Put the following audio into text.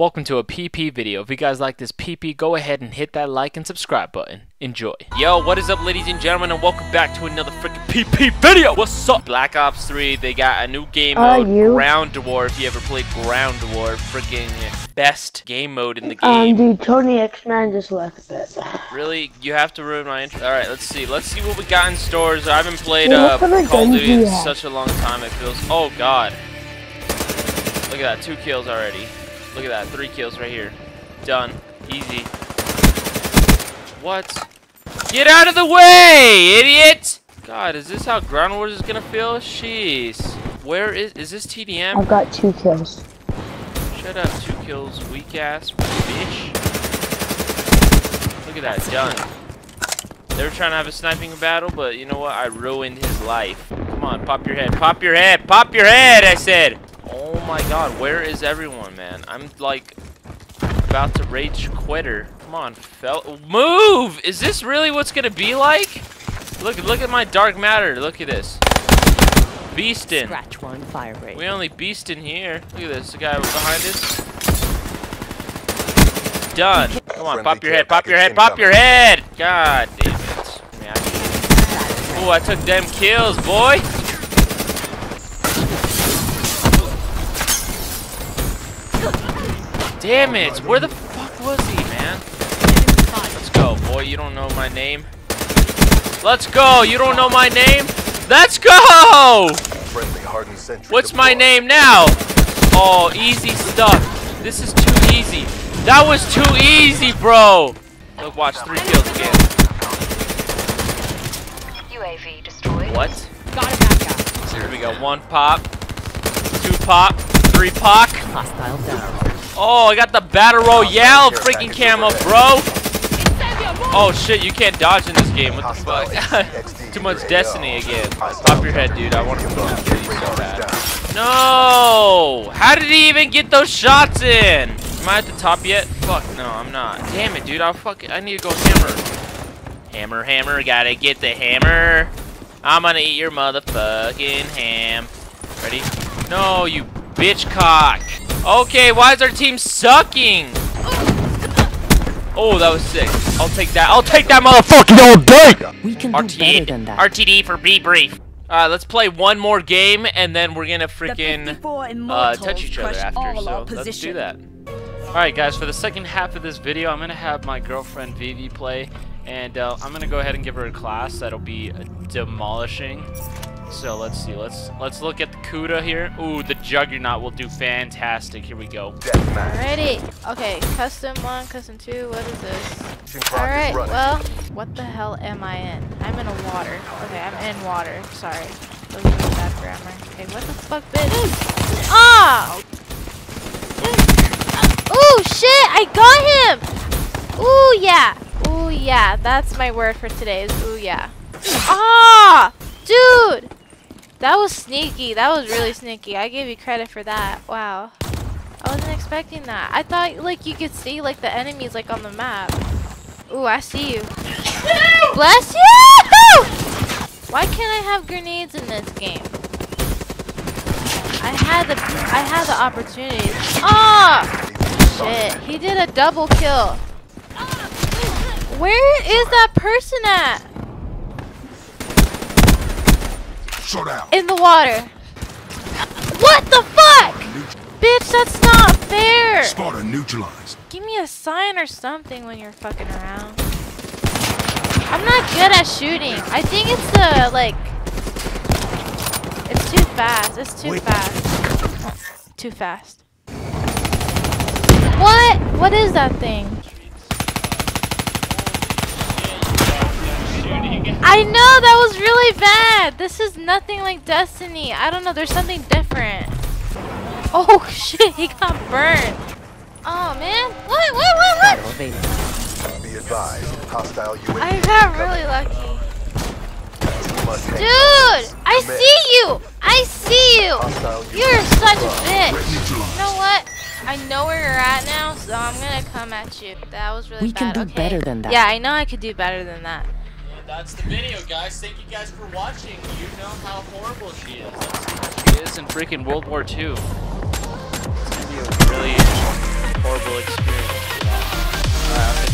Welcome to a PP video. If you guys like this PP, go ahead and hit that like and subscribe button. Enjoy. Yo, what is up ladies and gentlemen and welcome back to another freaking PP video. What's up? Black Ops 3, they got a new game Are mode, you? Ground War. If you ever played Ground War, freaking best game mode in the Um, game. dude, Tony X-Man just left it. Really? You have to ruin my intro. Alright, let's see. Let's see what we got in stores. I haven't played Hey, uh, what Call of Duty in such a long time, it feels. Oh, God. Look at that. Two kills already. Look at that. Three kills right here. Done. Easy. What? Get out of the way, idiot! God, is this how Ground Wars is gonna feel? Jeez. Where is... Is this TDM? I've got two kills. Shut up, two kills, weak ass bitch. Look at that, done. They were trying to have a sniping battle, but you know what? I ruined his life. Come on, pop your head, pop your head, pop your head, I said! Oh my god, where is everyone? I'm like about to rage quitter. Come on, fell move! Is this really what's gonna be like? Look, look at my dark matter. Look at this. Beastin'. Scratch one, fire break. We only beast in here. Look at this, the guy behind us. Done. Come on, pop your head, pop your head, pop your head! God damn it. Man, Oh, I took them kills, boy! Damn it! Where the fuck was he, man? Let's go, boy. You don't know my name. Let's go! You don't know my name? Let's go! Friendly hardened sentry What's my name now? Oh, easy stuff. This is too easy. That was too easy, bro. Look, watch three kills again. UAV destroyed. What? Got a bad guy. Here we go. One pop, two pop, three pop. Hostile down. Oh, I got the battle royale freaking camo, bro. Oh shit, you can't dodge in this game. What the fuck? Too much destiny again. Pop your head, dude. I want to kill you so bad. No! How did he even get those shots in? Am I at the top yet? Fuck, no, I'm not. Damn it, dude. I fuck. I need to go hammer. Hammer, hammer. Gotta get the hammer. I'm gonna eat your motherfucking ham. Ready? No, you bitch cock. Okay, why is our team sucking? Oh, that was sick. I'll take that. I'll take that motherfucking all day. We can do better than that. RTD for be brief. Alright, let's play one more game and then we're gonna freaking uh, touch each other after. So let's do that. Alright, guys, for the second half of this video, I'm gonna have my girlfriend Vivi play, and uh, I'm gonna go ahead and give her a class that'll be uh, demolishing. So let's see. Let's let's look at the Kuda here. Ooh, the Juggernaut will do fantastic. Here we go. Deathmatch. Ready? Okay, custom one, custom two, what is this? Mission clock is Alright, well, what the hell am I in? I'm in a water. Okay, I'm in water. Sorry. That was really bad grammar. Okay, what the fuck, bitch? Ah! Ooh, shit! I got him! Ooh, yeah. Ooh, yeah. That's my word for today is ooh, yeah. Ah! Dude! That was sneaky. That was really sneaky. I give you credit for that. Wow. I wasn't expecting that. I thought like you could see like the enemies like on the map. Ooh, I see you. Bless you! Why can't I have grenades in this game? I had the I had the opportunity. Ah! Shit, he did a double kill. Where is that person at? In the water. What the fuck? Bitch, that's not fair. Sparta neutralized. Give me a sign or something when you're fucking around. I'm not good at shooting. I think it's the, like... It's too fast. It's too Wait. fast. Too fast. What? What is that thing? I know, that was really bad. This is nothing like Destiny. I don't know, there's something different. Oh shit, he got burned. Oh man, what, what, what, what? Available. Be advised, hostile UAV. I got really lucky. Dude, I see you. I see you. You're such a bitch. You know what? I know where you're at now, so I'm gonna come at you. That was really We can bad. do okay? better than that. Yeah, I know I could do better than that that's the video, guys. Thank you guys for watching. You know how horrible she is. She is in freaking World War II. This video really horrible experience. Yeah. Uh,